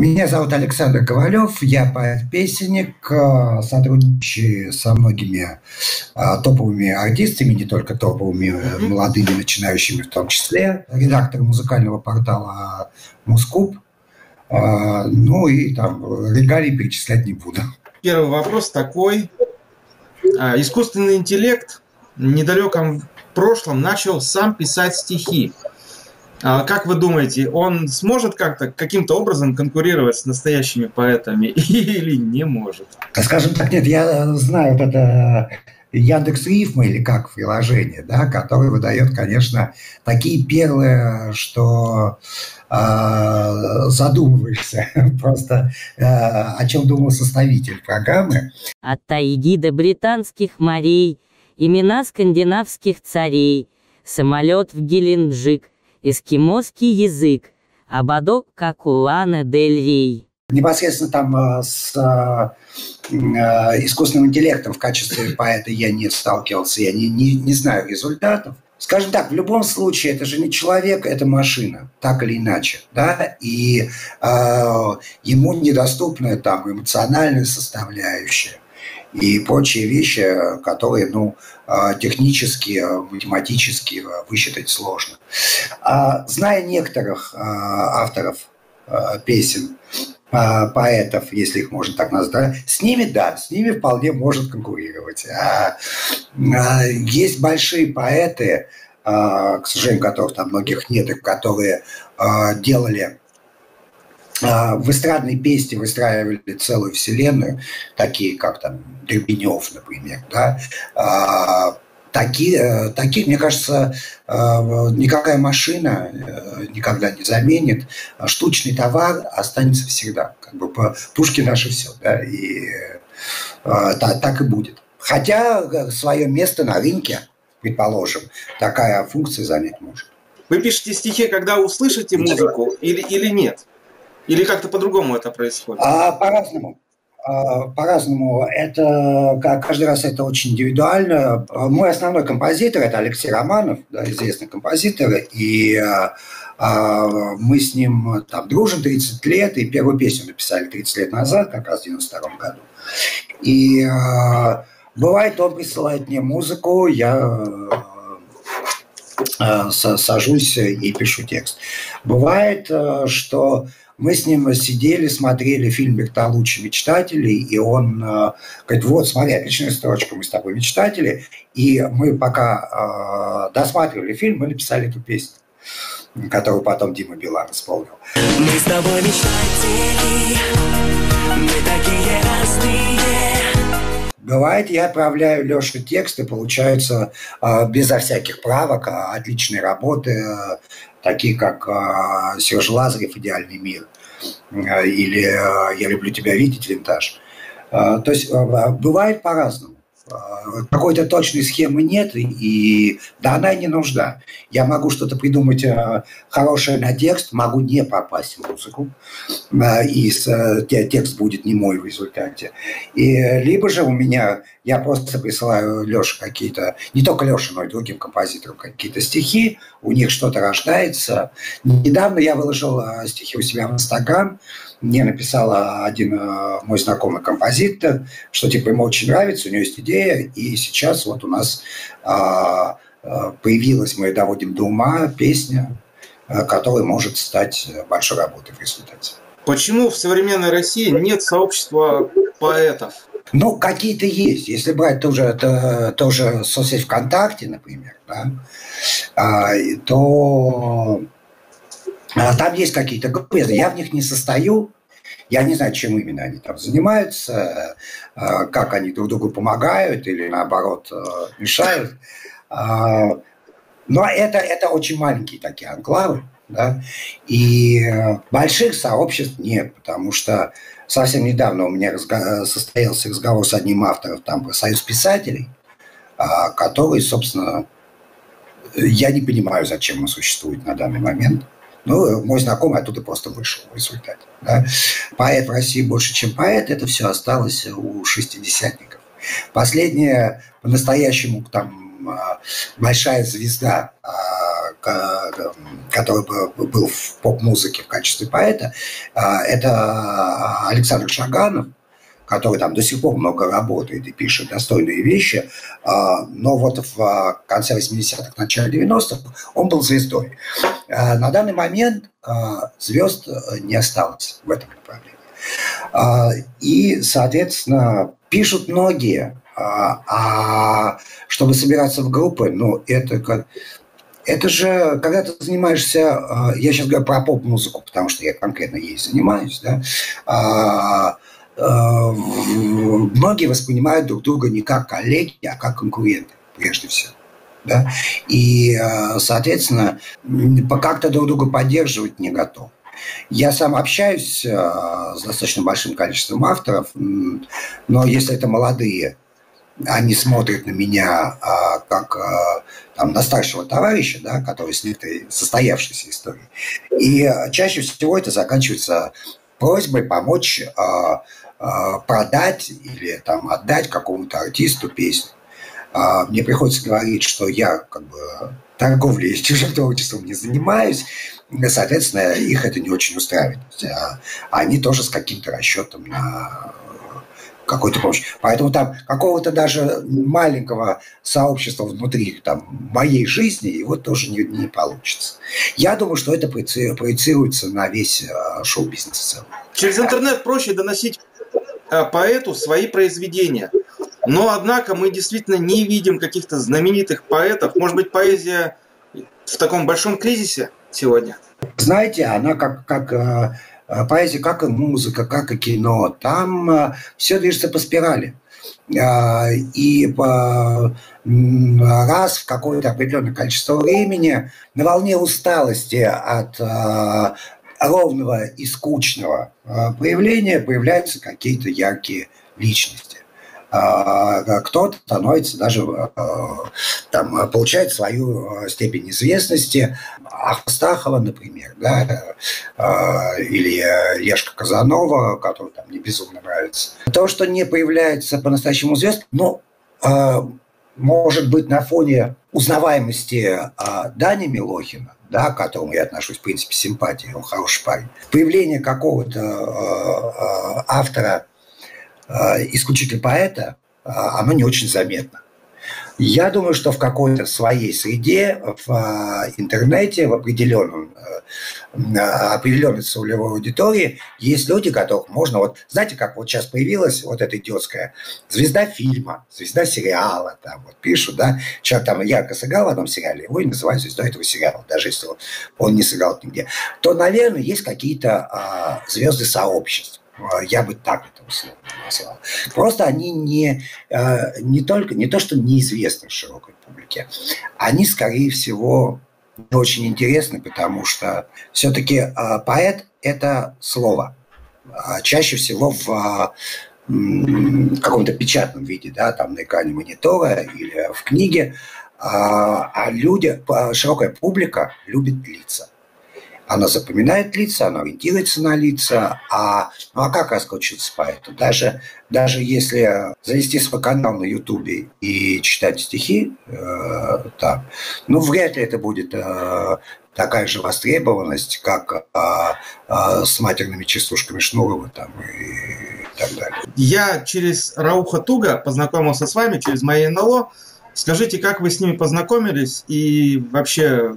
Меня зовут Александр Ковалев, я поэт-песенник, э, сотрудничаю со многими э, топовыми артистами, не только топовыми, mm-hmm. молодыми, начинающими в том числе, редактор музыкального портала Мускуб, ну и там регалий перечислять не буду. Первый вопрос такой. А, искусственный интеллект в недалеком прошлом начал сам писать стихи. А как вы думаете, он сможет как-то каким-то образом конкурировать с настоящими поэтами или не может? Скажем так, нет, я знаю вот это Яндекс Рифма или как приложение, да, которое выдает, конечно, такие перлы, что э, задумываешься просто, э, о чем думал составитель программы. От тайги до британских морей, имена скандинавских царей, самолет в Геленджик – эскимосский язык, ободок как у Ланы Дель Рей. Непосредственно там э, с э, э, искусственным интеллектом в качестве поэта я не сталкивался, я не, не, не знаю результатов. Скажем так, в любом случае, это же не человек, это машина, так или иначе, да, и э, ему недоступна там эмоциональная составляющая и прочие вещи, которые, ну, а, технически, а, математически а, высчитать сложно. Зная некоторых авторов песен, поэтов, если их можно так назвать, с ними, да, с ними вполне может конкурировать. Есть большие поэты, к сожалению, которых там многих нет, которые делали в эстрадной песне выстраивали целую вселенную, такие как там Дербенев, например, да, а, такие, таких, мне кажется, а, никакая машина э, никогда не заменит. Штучный товар останется всегда. Как бы пушки наши все, да, и а, так, и будет. Хотя э, свое место на рынке, предположим, такая функция занять может. Вы пишете стихи, когда услышите музыку или, или нет? Или как-то по-другому это происходит? А, по-разному. А, по-разному. Это каждый раз это очень индивидуально. Мой основной композитор это Алексей Романов, да, известный композитор, и а, а, мы с ним там дружим 30 лет, и первую песню написали 30 лет назад, как раз в 92 году. И а, бывает, он присылает мне музыку, я а, сажусь и пишу текст. Бывает, что мы с ним сидели, смотрели фильм «Бертолуччи. Мечтатели», и он э, говорит, вот, смотри, отличная строчка, мы с тобой мечтатели, и мы пока э, досматривали фильм, мы написали эту песню которую потом Дима Билан исполнил. Мы с тобой мечтатели, мы такие разные. Бывает, я отправляю Леше тексты, получаются э, безо всяких правок, а отличные работы, э, такие как Серж Лазарев «Идеальный мир» или «Я люблю тебя видеть» винтаж. То есть бывает по-разному. Э, какой-то точной схемы нет, и да, она и не нужна. Я могу что-то придумать э, хорошее на текст, могу не попасть в музыку, э, и текст будет не мой в результате. И либо же у меня, я просто присылаю Леше какие-то, не только Леше, но и другим композиторам какие-то стихи, у них что-то рождается. Недавно я выложил стихи у себя в Инстаграм, мне написал один э, мой знакомый композитор, что типа ему очень нравится, у него есть идея, и сейчас вот у нас а, появилась «Мы доводим до ума» песня, э, которая может стать большой работой в результате. Почему в современной России нет сообщества поэтов? Ну, какие-то есть. Если брать тоже, это, тоже соцсеть ВКонтакте, например, да, а, то а там есть какие-то группы, я в них не состою, я не знаю, чем именно они там занимаются, э, как они друг другу помогают или наоборот э, мешают. А, но это, это очень маленькие такие анклавы, да, и больших сообществ нет, потому что совсем недавно у меня состоялся разговор с одним автором там про союз писателей, а, который, собственно, я не понимаю, зачем он существует на данный момент – ну, мой знакомый оттуда просто вышел в результате. Да. Поэт в России больше, чем поэт, это все осталось у шестидесятников. Последняя по-настоящему там а, большая звезда, а, который был в поп-музыке в качестве поэта, это Александр Шаганов, который там до сих пор много работает и пишет достойные вещи, но вот в конце 80-х, начале 90-х он был звездой. На данный момент звезд не осталось в этом направлении. И, соответственно, пишут многие, а чтобы собираться в группы, ну, это как... Это же, когда ты занимаешься, я сейчас говорю про поп-музыку, потому что я конкретно ей занимаюсь, да, многие воспринимают друг друга не как коллеги, а как конкуренты, прежде всего. Да? И, соответственно, как-то друг друга поддерживать не готов. Я сам общаюсь с достаточно большим количеством авторов, но если это молодые, они смотрят на меня а, как а, там, на старшего товарища, да, который с некоторой состоявшейся историей. И чаще всего это заканчивается просьбой помочь а, а, продать или там, отдать какому-то артисту песню. А, мне приходится говорить, что я как бы торговлей с чужим творчеством не занимаюсь, соответственно, их это не очень устраивает. А они тоже с каким-то расчетом на какой-то помощи. Поэтому там какого-то даже маленького сообщества внутри там, моей жизни его тоже не, не получится. Я думаю, что это проецируется на весь шоу-бизнес Через интернет проще доносить Э, поэту свои произведения. Но, однако, мы действительно не видим каких-то знаменитых поэтов. Может быть, поэзия в таком большом кризисе сегодня? Знаете, она как, как э, э, поэзия, как и музыка, как и кино. Там все движется по спирали. И по, раз в какое-то определенное количество времени на волне усталости от ровного и скучного а, появления появляются какие-то яркие личности. А, кто-то становится даже, а, там, получает свою степень известности. Астахова, например, да, или Лешка Казанова, который там мне безумно нравится. То, что не появляется по-настоящему звезд, ну, может быть, на фоне узнаваемости Дани Милохина, да, к которому я отношусь, в принципе, симпатией, он хороший парень. Появление какого-то э, э, автора, э, исключительно поэта, э, оно не очень заметно. Я думаю, что в какой-то своей среде, в э, интернете, в определенном, э, определенной целевой аудитории есть люди, которых можно... Вот знаете, как вот сейчас появилась вот эта идиотская звезда фильма, звезда сериала, там вот пишут, да, человек там ярко сыграл в одном сериале, его и называют звездой этого сериала, даже если он не сыграл нигде, то, наверное, есть какие-то звезды сообществ я бы так это условно назвал. Просто они не, а, не только, не то, что неизвестны широкой публике, они, скорее всего, очень интересны, потому что все-таки а, поэт – это слово. Чаще всего в каком-то печатном виде, да, там на экране монитора или в книге, а люди, широкая публика любит лица. Она запоминает лица, она ориентируется на лица. А, ну, а как раскручиваться поэту? Даже, даже если завести свой канал на Ютубе и читать стихи, э, так, ну, вряд ли это будет э, такая же востребованность, как э, э, с матерными частушками Шнурова там, и так далее. Я через Рауха Туга познакомился с вами, через мои НЛО. Скажите, как вы с ними познакомились и вообще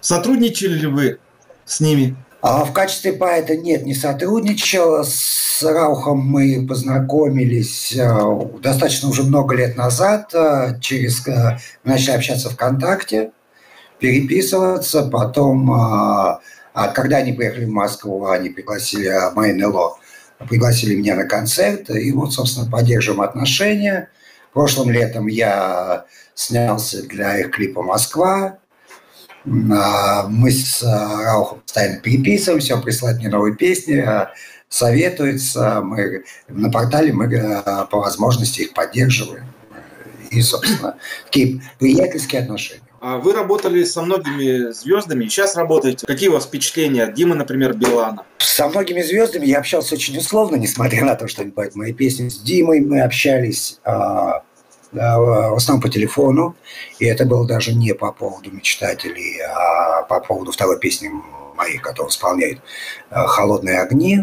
сотрудничали ли вы с ними? А в качестве поэта нет, не сотрудничал. С Раухом мы познакомились э, достаточно уже много лет назад. Э, через э, начали общаться ВКонтакте, переписываться. Потом, а когда они приехали в Москву, они пригласили МНЛО, пригласили меня на концерт. И вот, собственно, поддерживаем отношения. Прошлым летом я снялся для их клипа «Москва». А, мы с а, Раухом постоянно переписываемся, он присылает мне новые песни, а, советуется. Мы на портале мы по возможности их поддерживаем. И, собственно, такие приятельские отношения. Вы работали со многими звездами, сейчас работаете. Какие у вас впечатления от Димы, например, Билана? Со многими звездами я общался очень условно, несмотря на то, что они поют мои песни. С Димой мы общались в основном по телефону, и это было даже не по поводу мечтателей, а по поводу второй песни моей, которую исполняет «Холодные огни».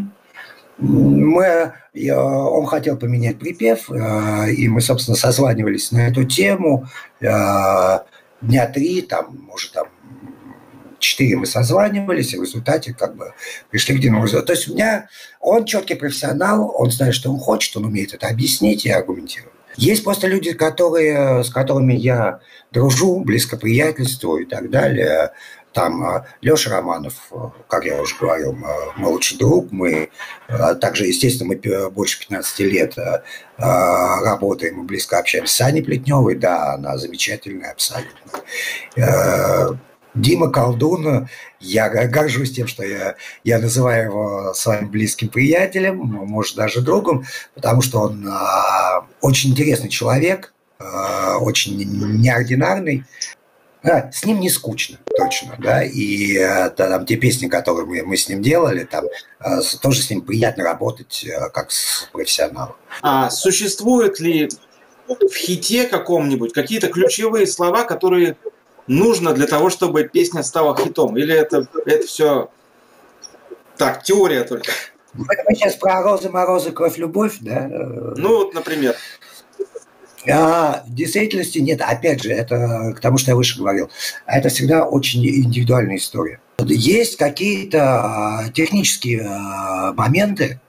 Мы, он хотел поменять припев, и мы, собственно, созванивались на эту тему дня три, там, может, там, четыре мы созванивались, и в результате как бы пришли к единому То есть у меня он четкий профессионал, он знает, что он хочет, он умеет это объяснить и аргументировать. Есть просто люди, которые, с которыми я дружу, близко приятельствую и так далее. Там а, Леша Романов, как я уже говорил, мой лучший друг. Мы также, естественно, мы больше 15 лет работаем и близко общаемся с Аней Плетневой. Да, она замечательная абсолютно. Дима Колдун, я горжусь тем, что я, я называю его своим близким приятелем, может, даже другом, потому что он а, очень интересный человек, а, очень неординарный. Да, с ним не скучно, точно, да, и а, там те песни, которые мы, мы с ним делали, там а, тоже с ним приятно работать, а, как с профессионалом. А существует ли в хите каком-нибудь какие-то ключевые слова, которые нужно для того, чтобы песня стала хитом? Или это, это все так, теория только? Мы сейчас про розы, морозы, кровь, любовь, да? Ну вот, например. А, в действительности нет. Опять же, это к тому, что я выше говорил. Это всегда очень индивидуальная история. Есть какие-то а, технические а, моменты,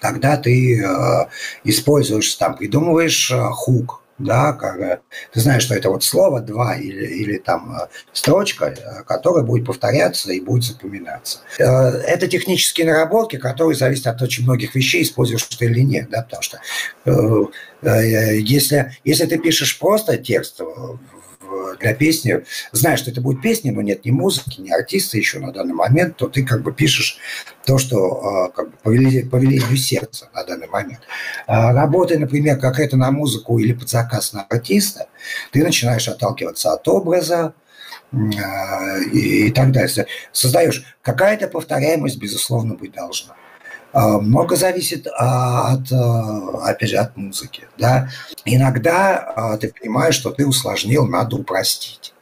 когда ты а, используешь, там, придумываешь хук, да, как, ты знаешь, что это вот слово два или, или там э, строчка, э, которая будет повторяться и будет запоминаться. Э, это технические наработки, которые зависят от очень многих вещей, используешь ты или нет, да, потому что если, если ты пишешь просто текст для песни, знаешь, что это будет песня, но нет ни музыки, ни артиста еще на данный момент, то ты как бы пишешь то, что а, как бы, по, велению сердца на данный момент. А, работая, например, как это на музыку или под заказ на артиста, ты начинаешь отталкиваться от образа, и, и так далее. Создаешь какая-то повторяемость, безусловно, быть должна. А, много зависит а, от, а, опять же, от музыки. Да? Иногда ты понимаешь, что ты усложнил, надо упростить.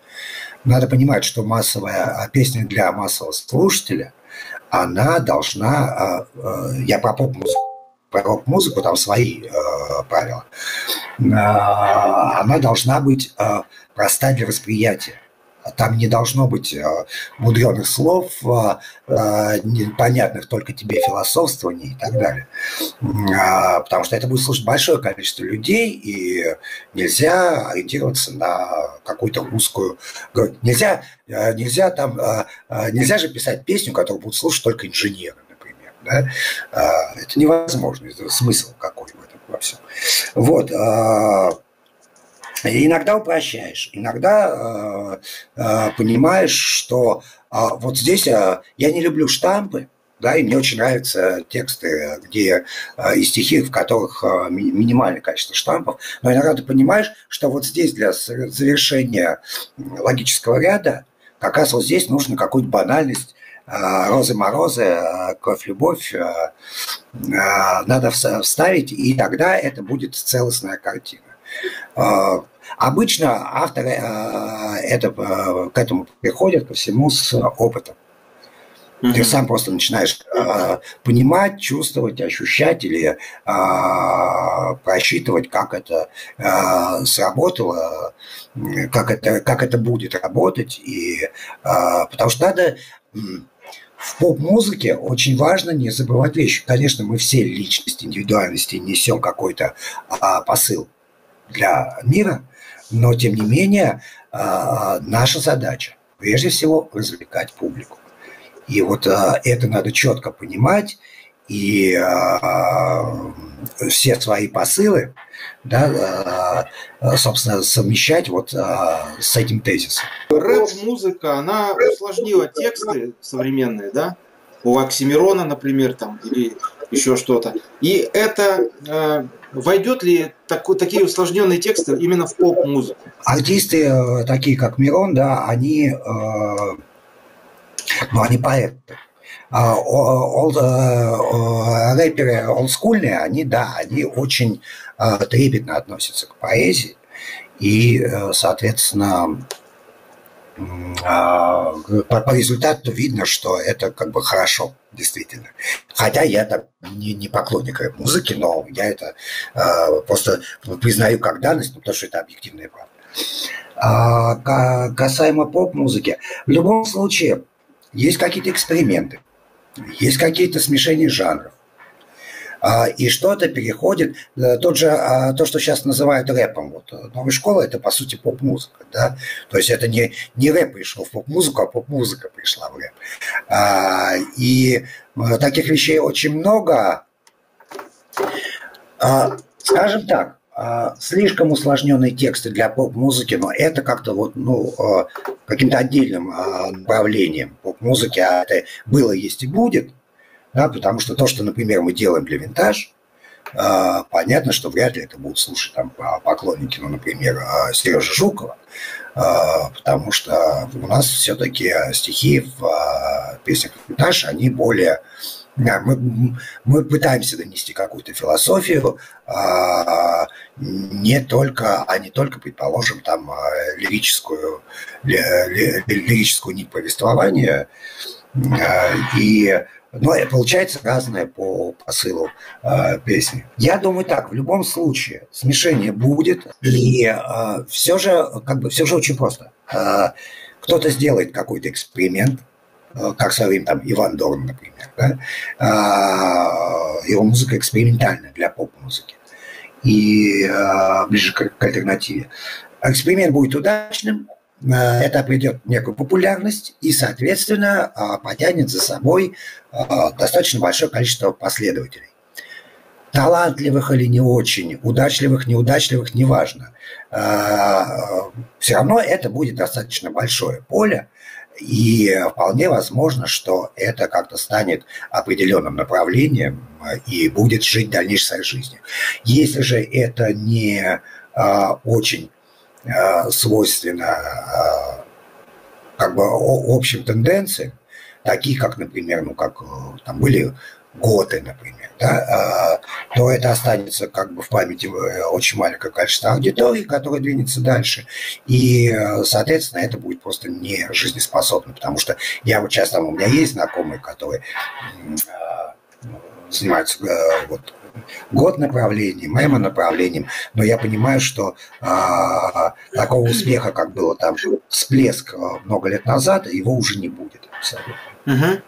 Надо понимать, что массовая песня для массового слушателя, она должна, я про поп-музыку, рок-музыку, там свои правила, она должна быть проста для восприятия. Там не должно быть э, мудреных слов, э, э, непонятных только тебе философствований и так далее. А, потому что это будет слушать большое количество людей, и нельзя ориентироваться на какую-то узкую... Нельзя, нельзя, там, нельзя же писать песню, которую будут слушать только инженеры, например. Да? Это невозможно. Это смысл какой в этом во всем. Вот. А, иногда упрощаешь, иногда э, э, понимаешь, что э, вот здесь э, я не люблю штампы, да, и мне очень нравятся тексты, где э, и стихи, в которых э, минимальное количество штампов, но иногда ты понимаешь, что вот здесь для завершения логического ряда как раз вот здесь нужно какую-то банальность розы-морозы, кровь-любовь надо вставить, и тогда это будет целостная картина. Обычно авторы э, это, э, к этому приходят ко всему с опытом. Mm-hmm. Ты сам просто начинаешь э, понимать, чувствовать, ощущать или э, просчитывать, как это э, сработало, как это, как это будет работать. И, э, потому что надо в поп-музыке очень важно не забывать вещи. Конечно, мы все личности, индивидуальности несем какой-то а, посыл для мира, но, тем не менее, а, наша задача прежде всего развлекать публику. И вот а, это надо четко понимать, и а, все свои посылы, да, собственно, совмещать вот с этим тезисом. Рэп-музыка, она усложнила тексты современные, да? У Оксимирона, например, там, или еще что-то. И это Войдет ли такой, такие усложненные тексты именно в поп-музыку? Артисты, э, такие как Мирон, да, они, э, ну, они поэты. А, э, рэперы олдскульные, они, да, они очень трепетно относятся к поэзии. И, соответственно, по, по результату видно, что это как бы хорошо, действительно. Хотя я там не, не поклонник рэп-музыки, но я это э, просто признаю как данность, потому что это объективная правда. А, касаемо поп-музыки, в любом случае есть какие-то эксперименты, есть какие-то смешения жанров. А, и что-то переходит, э, тот же, а, то, что сейчас называют рэпом, вот э, новая школа, это по сути поп-музыка, да, то есть это не, не рэп пришел в поп-музыку, а поп-музыка пришла в рэп. А, и э, таких вещей очень много. Скажем так, слишком усложненные тексты для поп-музыки, но это как-то вот, ну, каким-то отдельным направлением поп-музыки, а это было, есть и будет – да, потому что то, что, например, мы делаем для винтаж, а, понятно, что вряд ли это будут слушать там поклонники, ну, например, а, Сережи Жукова, а, потому что у нас все-таки стихи в песнях винтаж, они более мы, мы пытаемся донести какую-то философию, не только, а не только, предположим, там лирическую, лирическую нить повествования. И но получается разное по посылу э, песни. Я думаю так, в любом случае смешение будет, и э, все же как бы все же очень просто. Э, кто-то сделает какой-то эксперимент, э, как в там Иван Дорн, например, да? э, его музыка экспериментальная для поп-музыки и э, ближе к, к альтернативе. Эксперимент будет удачным, Э, это придет некую популярность и, соответственно, э, потянет за собой э, достаточно большое количество последователей. Талантливых или не очень, удачливых, неудачливых, неважно. Все равно это будет достаточно большое поле, и вполне возможно, что это как-то станет определенным направлением и будет жить дальнейшей своей жизнью. Если же это не очень Э, свойственно э, как бы общим тенденциям, такие как, например, ну как э, там были готы, например, да, то это останется как бы в памяти очень маленькое количество аудитории, которое двинется дальше, и, соответственно, это будет просто не жизнеспособно, потому что я вот сейчас там, у меня есть знакомые, которые занимаются вот год направлений, мемо направлением, но я понимаю, что а, такого успеха, как было там всплеск а, много лет назад, его уже не будет абсолютно. Угу.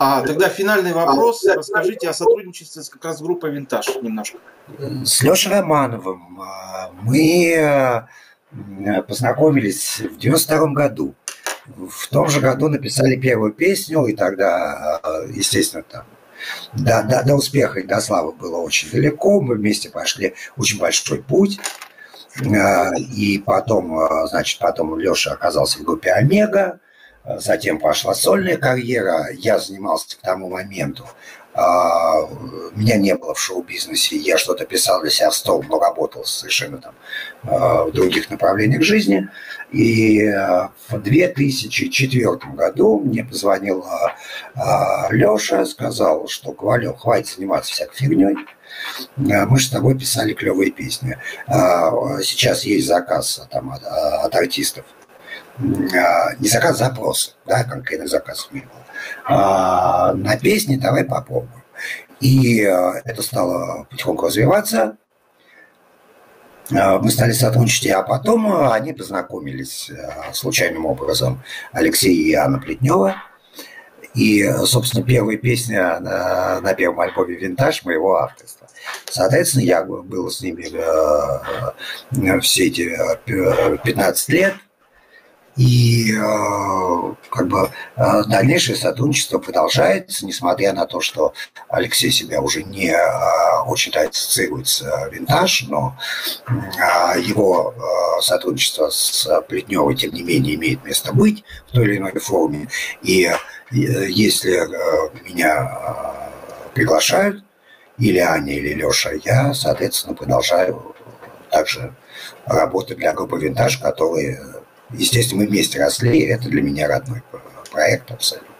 А тогда финальный вопрос. Расскажите о сотрудничестве с как раз группой «Винтаж» немножко. С Лешей Романовым а, мы познакомились в 92 году. В том же году написали первую песню, и тогда, а, естественно, там до, до, до успеха и до славы было очень далеко. Мы вместе пошли очень большой путь. А, и потом, а, значит, потом Леша оказался в группе «Омега», затем пошла сольная карьера. Я занимался к тому моменту меня не было в шоу-бизнесе, я что-то писал для себя в стол, но работал совершенно там в других направлениях жизни. И э, в 2004 году мне позвонил Леша, сказал, что Ковалев, хватит заниматься всякой фигней, мы же с тобой писали клевые песни. Сейчас есть заказ там, от, от артистов. Не заказ, а запрос, да, конкретный заказ не было. На песни давай попробуем. И это стало потихоньку развиваться. А, мы стали сотрудничать, а потом а, они познакомились а, случайным образом Алексей и Анна Плетнева. И, собственно, первая песня на, на первом альбоме «Винтаж» моего авторства. Соответственно, я был с ними все эти 15 лет – и э, как бы э, дальнейшее сотрудничество продолжается, несмотря на то, что Алексей себя уже не э, очень-то ассоциирует винтаж, но его сотрудничество с Плетневой, тем не менее, имеет место быть в той или иной форме. И если меня приглашают, или Аня, или Леша, я, соответственно, продолжаю также работать для группы «Винтаж», которые Естественно, мы вместе росли, это для меня родной проект абсолютно.